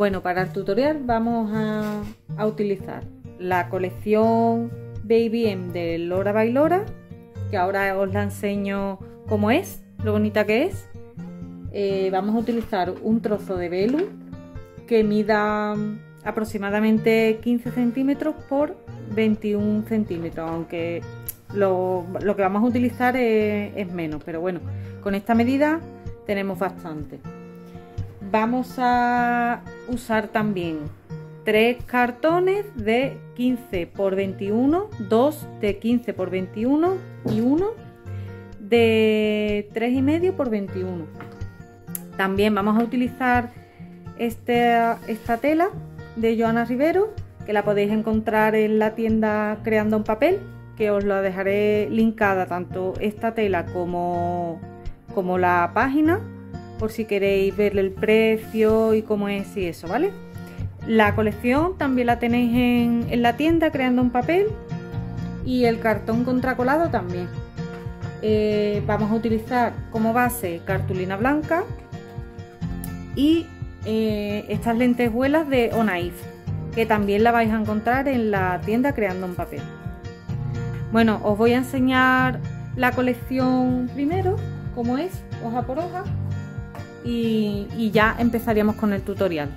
Bueno, para el tutorial vamos a, utilizar la colección Baby M de Lora Bailora, que ahora os la enseño cómo es, lo bonita que es. Eh, vamos a utilizar un trozo de velu que mida aproximadamente 15 centímetros por 21 centímetros, aunque lo, que vamos a utilizar es, menos, pero bueno, con esta medida tenemos bastante. Vamos a usar también tres cartones de 15 por 21, dos de 15 por 21 y uno de 3,5 por 21. También vamos a utilizar este, esta tela de Joana Rivero, que la podéis encontrar en la tienda Creando un Papel, que os la dejaré linkada tanto esta tela como, como la página, por si queréis ver el precio y cómo es y eso, ¿vale? La colección también la tenéis en, en la tienda Creando un Papel y el cartón contracolado también. Eh, vamos a utilizar como base cartulina blanca y eh, estas lentejuelas de Onaif, que también la vais a encontrar en la tienda Creando un Papel. Bueno, os voy a enseñar la colección primero, como es, hoja por hoja, y ya empezaríamos con el tutorial.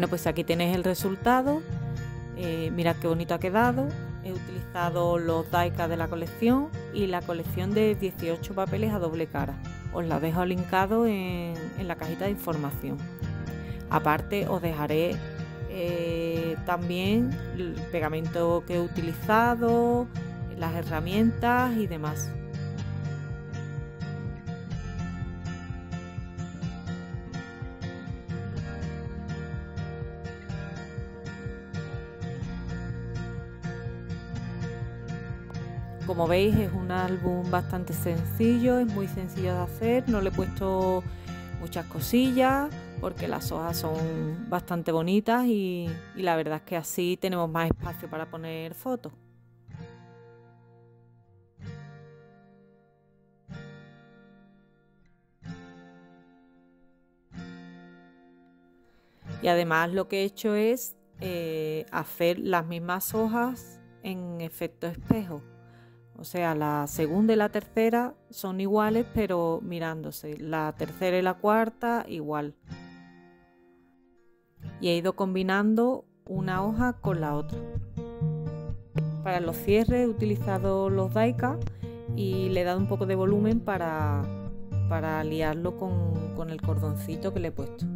Bueno, pues aquí tenéis el resultado. Eh, mirad qué bonito ha quedado. He utilizado los Daika de la colección y la colección de 18 papeles a doble cara. Os la dejo linkado en, la cajita de información. Aparte os dejaré eh, también el pegamento que he utilizado, las herramientas y demás. Como veis es un álbum bastante sencillo, es muy sencillo de hacer, no le he puesto muchas cosillas porque las hojas son bastante bonitas y, la verdad es que así tenemos más espacio para poner fotos. Y además lo que he hecho es eh, hacer las mismas hojas en efecto espejo. O sea, la segunda y la tercera son iguales, pero mirándose. La tercera y la cuarta igual. Y he ido combinando una hoja con la otra. Para los cierres he utilizado los Daika y le he dado un poco de volumen para, para liarlo con, con el cordoncito que le he puesto.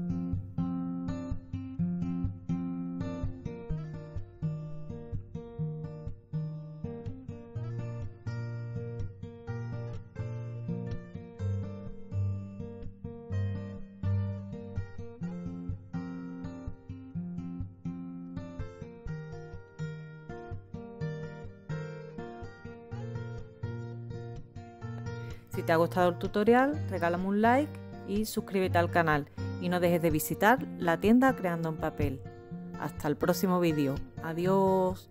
Si te ha gustado el tutorial, regálame un like y suscríbete al canal. Y no dejes de visitar la tienda Creando en Papel. Hasta el próximo vídeo. Adiós.